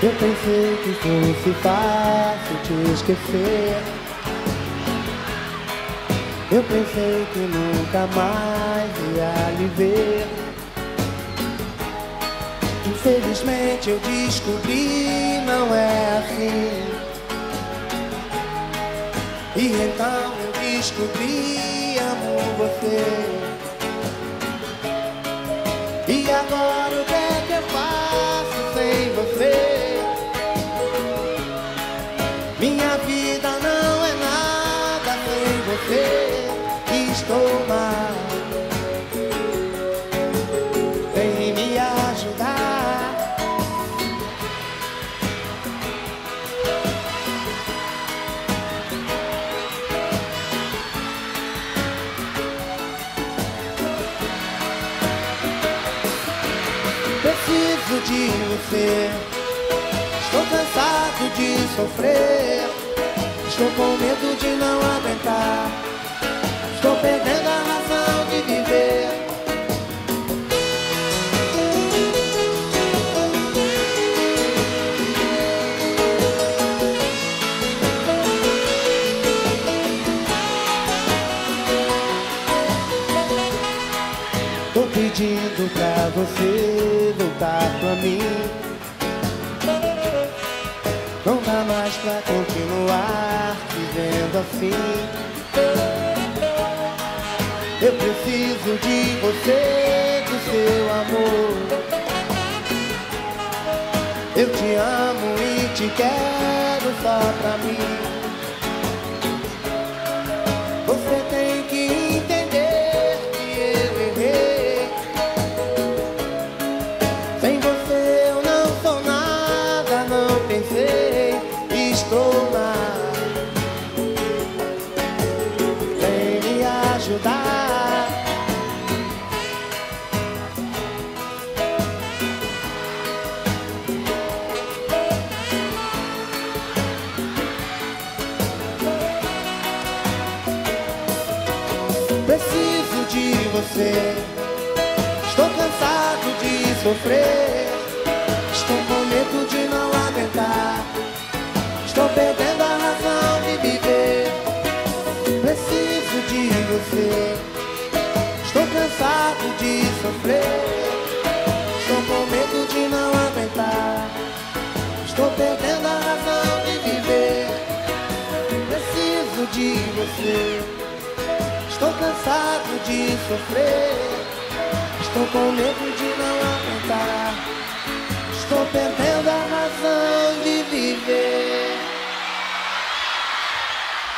que fosse fácil te esquecer. Eu pensei que nunca mais ia lhe ver. Infelizmente eu descobri, não é assim. E então eu descobri, amo você. E agora o que é que eu faço sem você? Minha vida não é nada sem você. Estou mal. Preciso de você. Estou cansado de sofrer. Estou com medo de pedindo pra você voltar pra mim. Não dá mais pra continuar vivendo assim. Eu preciso de você, do seu amor. Eu te amo e te quero ajudar. Preciso de você. Estou cansado de sofrer. Estou com medo de não aguentar. Estou perdendo cansado de sofrer. Estou com medo de não aguentar. Estou perdendo a razão de viver. Preciso de você. Estou cansado de sofrer. Estou com medo de não aguentar. Estou